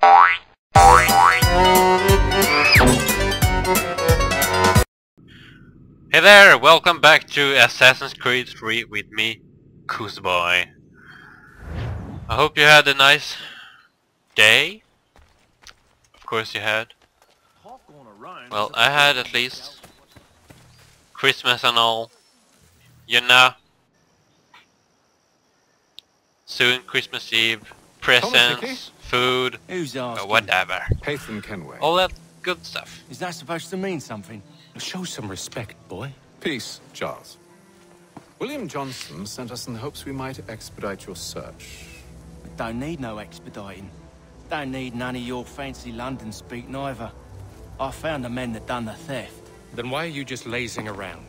Hey there, welcome back to Assassin's Creed 3 with me, Kuzboy. I hope you had a nice day. Of course you had. Well, I had at least. Christmas and all. You know. Soon Christmas Eve. Presents, food, Who's or asking? whatever. Haytham Kenway. All that good stuff. Is that supposed to mean something? Show some respect, boy. Peace, Charles. William Johnson sent us in the hopes we might expedite your search. Don't need no expediting. Don't need none of your fancy London speak neither. I found the men that done the theft. Then why are you just lazing around?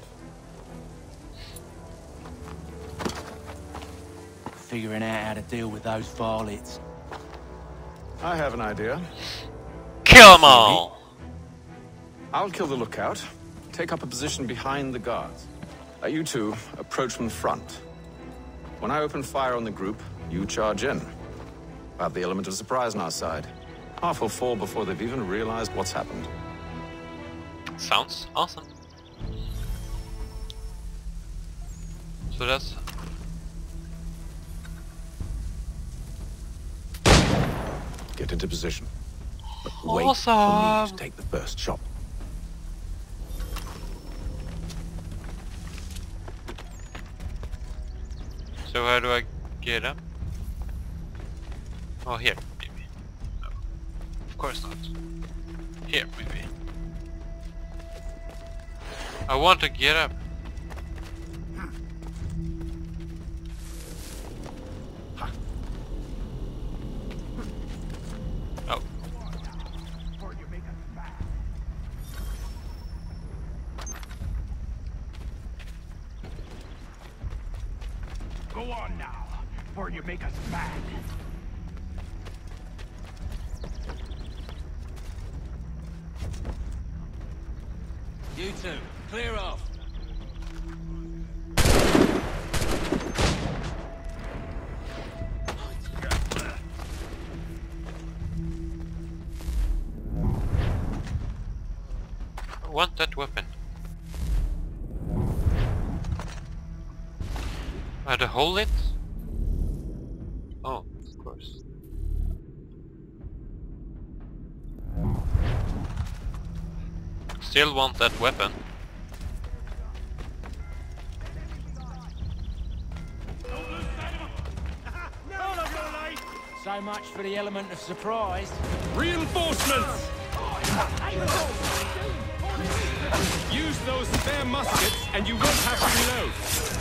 Figuring out how to deal with those varlets. I have an idea. Kill them all! I'll kill the lookout, take up a position behind the guards. Uh, you two approach from the front. When I open fire on the group, you charge in. I have the element of surprise on our side. Half will fall before they've even realized what's happened. Sounds awesome. So that's Get into position. But wait for me Awesome. to take the first shot. So how do I get up? Oh, here, maybe. No. Of course not. Here, maybe. I want to get up. Clear off. I want that weapon. Had to hold it? Oh, of course. Still want that weapon. So much for the element of surprise. Reinforcements! Use those spare muskets and you won't have to reload.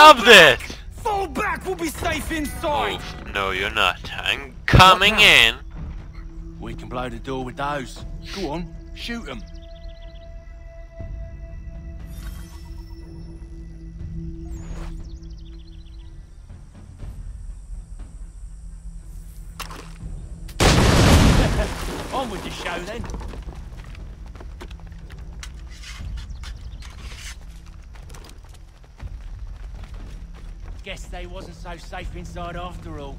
I loved it! Fall back, we'll be safe inside! Oof, no you're not. I'm coming in. We can blow the door with those. Go on, shoot them. So safe inside after all.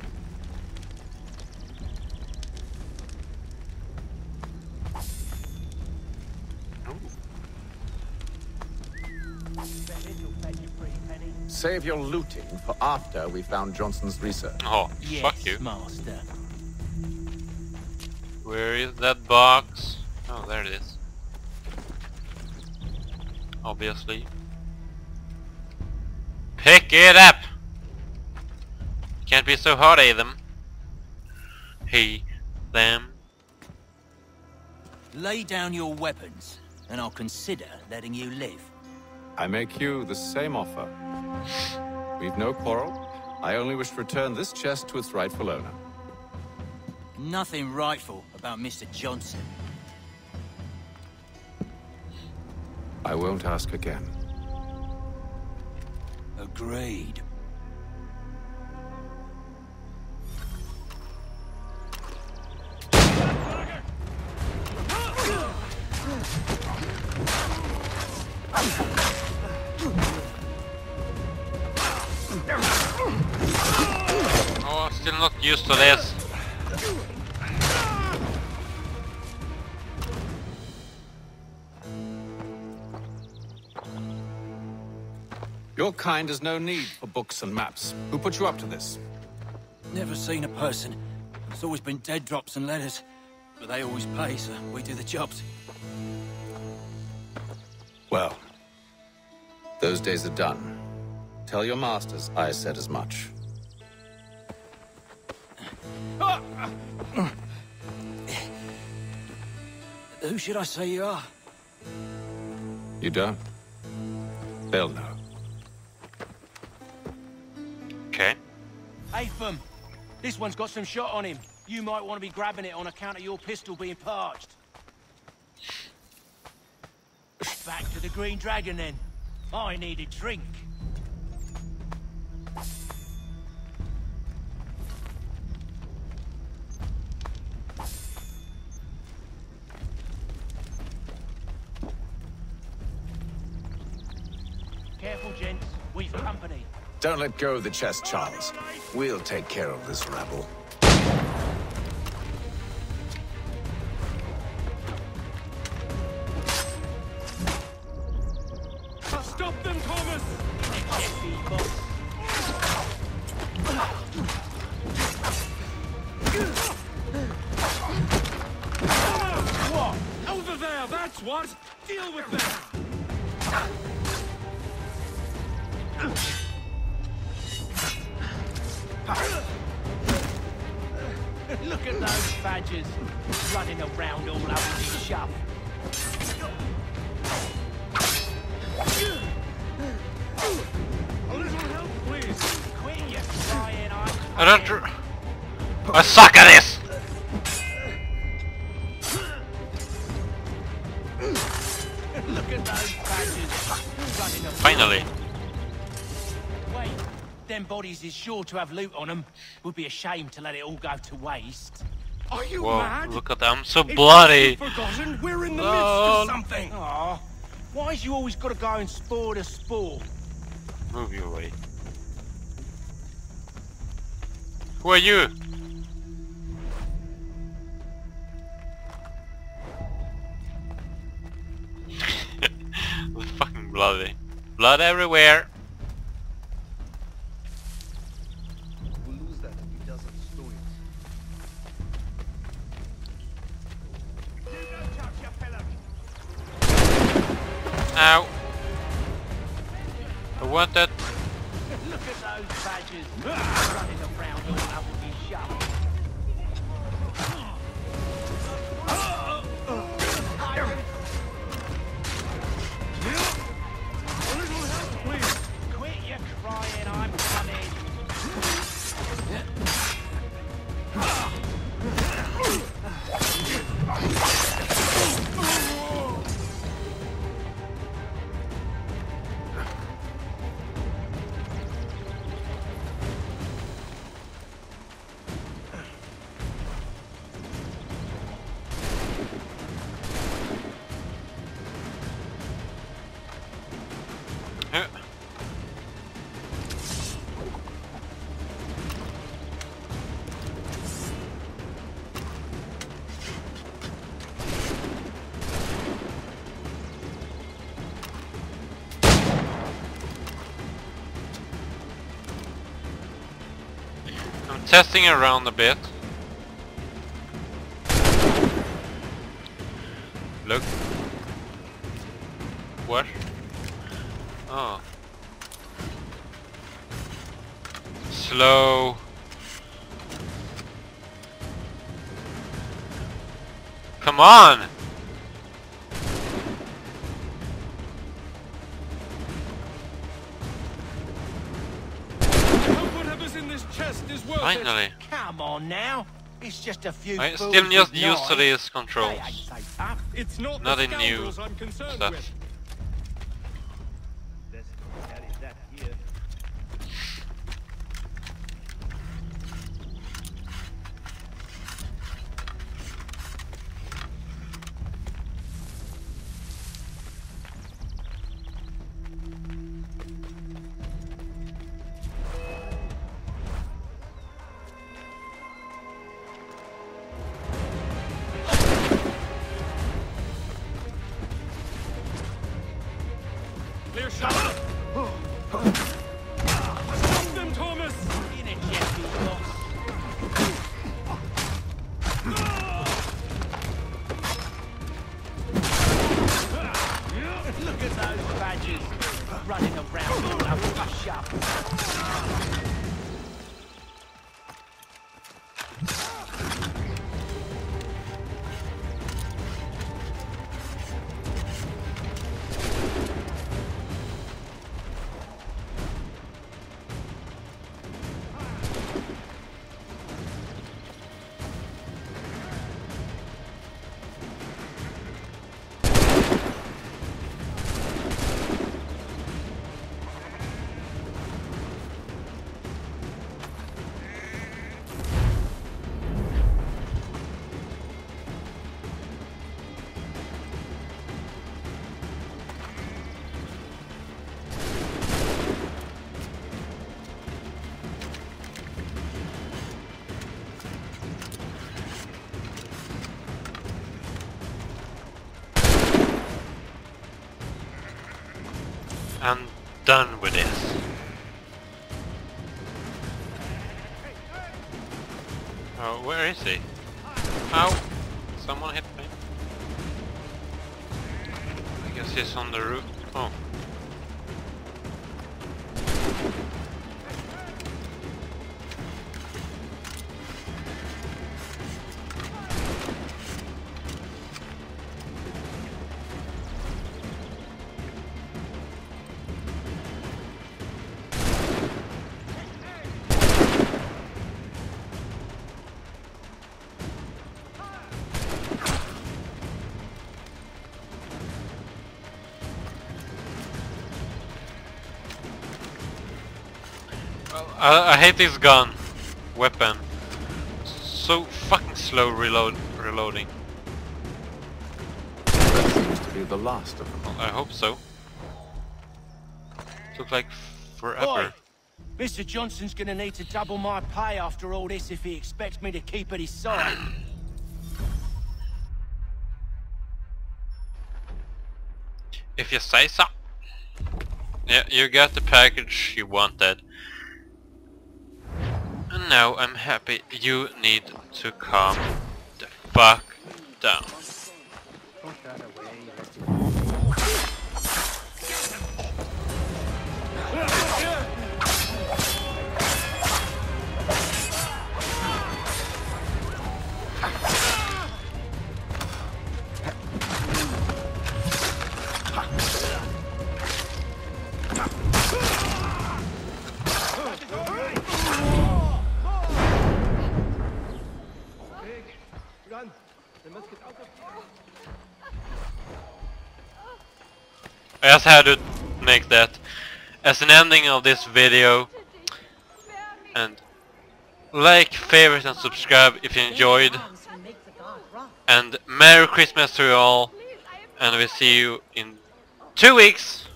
Save your looting for after we found Johnson's research. Oh, Yes, fuck you. master. Where is that box? Oh, there it is. Obviously. Pick it up! Can't be so hard, eh, them? He, them. Lay down your weapons, and I'll consider letting you live. I make you the same offer. We've no quarrel. I only wish to return this chest to its rightful owner. Nothing rightful about Mr. Johnson. I won't ask again. Agreed. Used to this. Your kind has no need for books and maps. Who put you up to this? Never seen a person. It's always been dead drops and letters. But they always pay, so we do the jobs. Well, those days are done. Tell your masters I said as much. Who should I say you are? You don't? They'll know. Okay. Atham! This one's got some shot on him. You might want to be grabbing it on account of your pistol being parched. Back to the Green Dragon then. I need a drink. Don't let go of the chest, Charles. We'll take care of this rabble. Stop them, Thomas! Over there, that's what! Deal with them! Look at those badgers running around all over the shop. A little help, please! Quit your crying, I don't. I suck at this. Bodies is sure to have loot on them. Would be a shame to let it all go to waste. Are you Whoa! mad? Look at them, so bloody. you've forgotten, we're in the No. midst of something! Aw, why's you always got to go and spoil the sport? Move your way. Who are you? fucking bloody. Blood everywhere. Ow. I want that. Look at those badgers ah, running around testing around a bit. Look. What? Oh. Slow. Come on! Finally. Come on now. It's just a few I'm still just used to these controls. They ain't so. It's not Nothing new I'm concerned stuff. Clear shot. Done with this. Oh, where is he? Ow! Someone hit me. I guess he's on the roof. Oh. I, I hate this gun. Weapon. So fucking slow reload reloading. That seems to be the last of them. I hope so. Took like forever. Oi! Mr. Johnson's gonna need to double my pay after all this if he expects me to keep at his side. If you say so. Yeah, you got the package you wanted. Now I'm happy you need to calm the fuck down. Run! They must get out of here! I just had to make that as an ending of this video. And like, favorite and subscribe if you enjoyed. And Merry Christmas to you all. And we'll see you in two weeks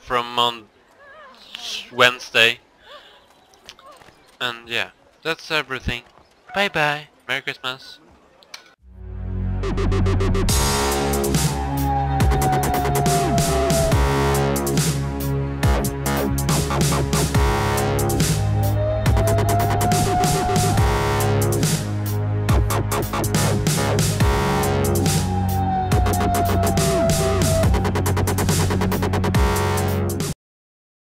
from on Wednesday. And yeah, that's everything. Bye bye. Merry Christmas.